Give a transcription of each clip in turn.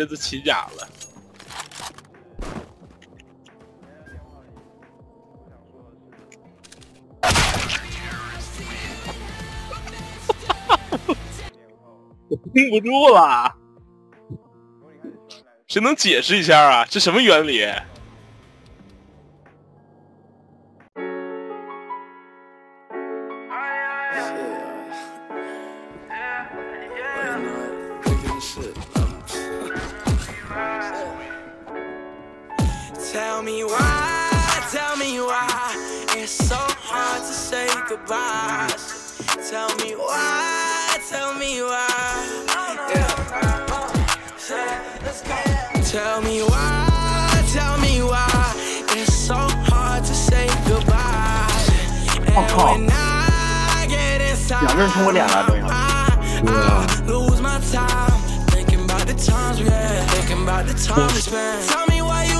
这都起甲了。我盯不住了，谁能解释一下啊？这什么原理 Tell me why, tell me why. It's so hard to say goodbye Tell me why, tell me why. Yeah. Tell me why, tell me why. It's so hard to say goodbye Tell me why you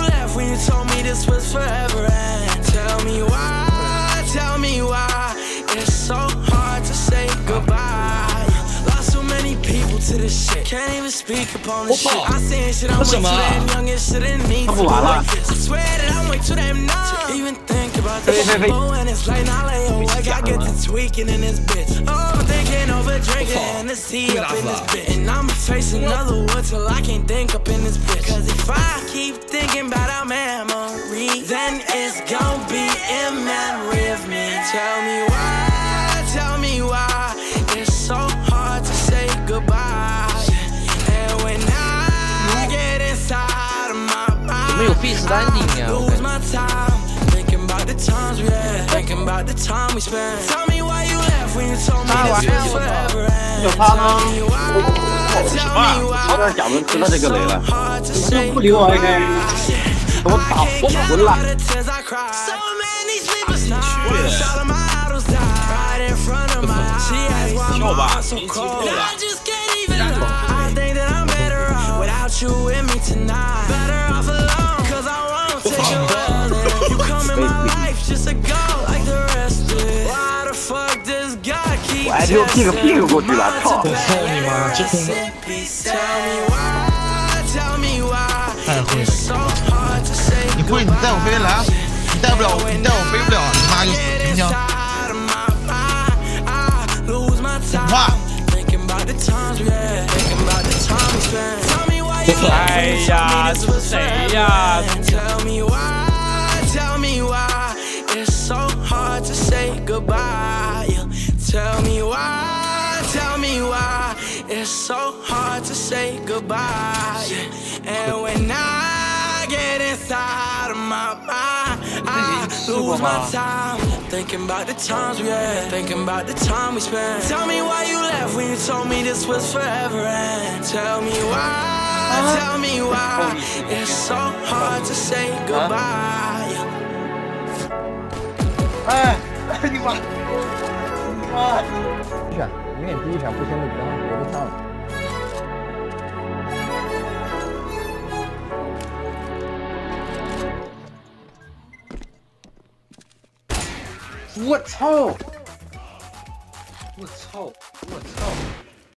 past was forever and tell me why, tell me why it's so hard to say goodbye. Lost so many people to this shit, can't even speak upon this shit. I say shit, I'm way too damn young and shit in me. I swear that I'm way too damn not to even think about this. But when it's like I lay awake, I get to tweaking in this bitch. Oh, thinking over drinking Hennessy up in this bitch, and I'm chasing another wood till I can't think up in this bitch. Tell me why, tell me why it's so hard to say goodbye. And when I get inside of my 怎么有 mind, face landing 啊？我 lose 感觉 my time thinking about the times we had, thinking about the time we spent. Tell me why you left when you told me this was forever. And 有他吗 tell me why, tell me 差点 why 假如吃到这 it's 个雷 so 了， hard to say 不理我应该 goodbye. 给我打 I 疯 can't 魂 count 了 asked why my heart's so cold. I just can't even lie. I think that I'm better off without you with me tonight. Better off alone, cause I won't take your love. You come in my life just to go like the rest did. Why the fuck does God keep 我还就 pick 个 pick 过去了，操！我操你妈！这空 Tell me why, tell me why 太会 it's so hard to say 你会，你带我飞来，你带不了，你带我飞不了，你妈就死，行不行？ time. Thinking about the times we had. Thinking about the we spent. Tell me why. Tell me why. It's so hard to say goodbye. Tell me why. Tell me why. It's so hard to say goodbye. And when I get inside of my mind lose my time thinking about the times we had, thinking about the time we spent. Tell me why you left when you told me this was forever. And tell me why, tell me why it's so hard to say goodbye. 哎，你妈！妈！第一选，永远第一选不行就别让别的上了。 我操！我操！我操！